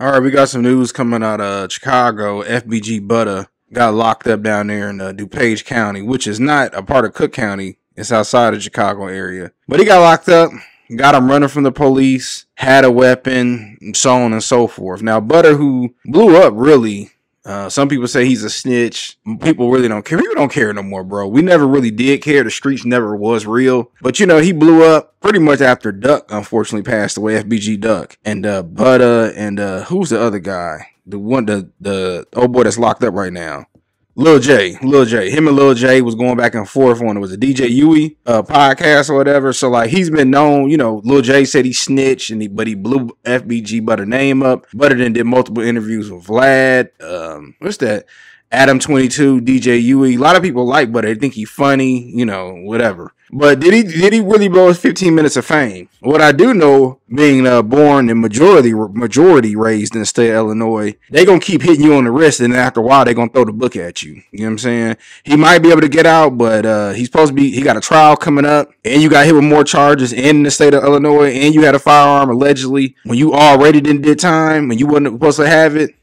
All right, we got some news coming out of Chicago. FBG Butta got locked up down there in uh, DuPage County, which is not a part of Cook County. It's outside of Chicago area. But he got locked up, got him running from the police, had a weapon, so on and so forth. Now, Butta, who blew up really uh, some people say he's a snitch. People really don't care. People don't care no more, bro. We never really did care. The streets never was real. But you know, he blew up pretty much after Duck unfortunately passed away. FBG Duck and uh, Butta and uh, who's the other guy? The one, the the old boy that's locked up right now. Lil Jay, Lil Jay, him and Lil Jay was going back and forth on it was a DJ Huey uh, podcast or whatever. So like he's been known, you know, Lil Jay said he snitched and he but he blew FBG Butta name up. Butta then did multiple interviews with Vlad. Um, what's that? Adam 22, DJ Huey. A lot of people like but They think he's funny, you know, whatever. But did he did he really blow his 15 minutes of fame? What I do know, being uh, born and majority majority raised in the state of Illinois, they gonna keep hitting you on the wrist, and after a while they gonna throw the book at you. You know what I'm saying? He might be able to get out, but uh, he's supposed to be. He got a trial coming up, and you got hit with more charges in the state of Illinois, and you had a firearm allegedly when you already didn't did time and you wasn't supposed to have it.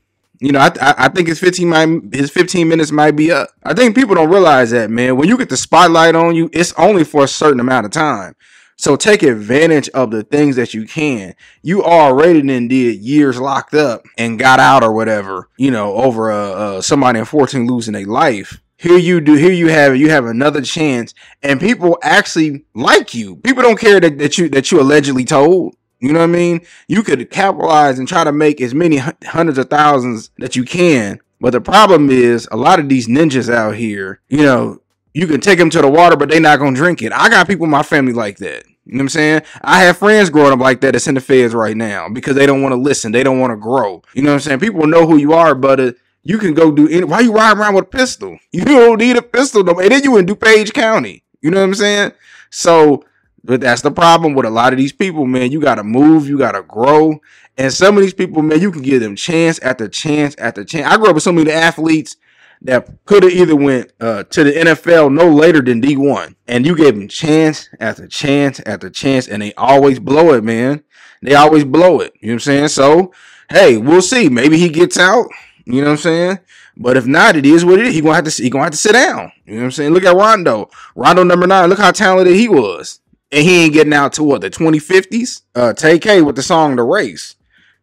You know, I, I think his fifteen might, his fifteen minutes might be up. I think people don't realize that, man. When you get the spotlight on you, it's only for a certain amount of time. So take advantage of the things that you can. You already then did years locked up and got out or whatever. You know, over uh, uh somebody unfortunately losing a life. Here you do. Here you have you have another chance, and people actually like you. People don't care that, that you that you allegedly told. You know what I mean? You could capitalize and try to make as many hundreds of thousands that you can. But the problem is a lot of these ninjas out here, you know, you can take them to the water, but they're not going to drink it. I got people in my family like that. You know what I'm saying? I have friends growing up like that that's in the feds right now because they don't want to listen. They don't want to grow. You know what I'm saying? People know who you are, but uh, you can go do any. Why you riding around with a pistol? You don't need a pistol. No, and then you in DuPage County. You know what I'm saying? So but that's the problem with a lot of these people, man. You gotta move, you gotta grow. And some of these people, man, you can give them chance after chance after chance. I grew up with so many athletes that could have either went uh, to the NFL no later than D1. And you gave them chance after chance after chance, and they always blow it, man. They always blow it. You know what I'm saying? So, hey, we'll see. Maybe he gets out. You know what I'm saying? But if not, it is what it is. He gonna have to he gonna have to sit down. You know what I'm saying? Look at Rondo. Rondo number nine. Look how talented he was and he ain't getting out to what the 2050s. Uh, Tay with the song "The Race."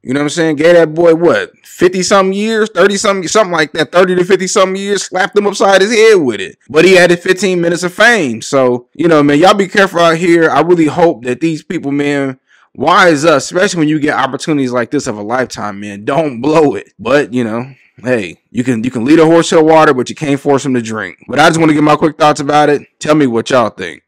You know what I'm saying? Gave that boy what 50 something years, 30 something, something like that, 30 to 50 something years, slapped him upside his head with it. But he added 15 minutes of fame. So, you know, man, y'all be careful out here. I really hope that these people, man, wise up, especially when you get opportunities like this of a lifetime, man. Don't blow it. But, you know, hey, you can you can lead a horse to water, but you can't force him to drink. But I just want to get my quick thoughts about it. Tell me what y'all think.